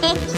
Tết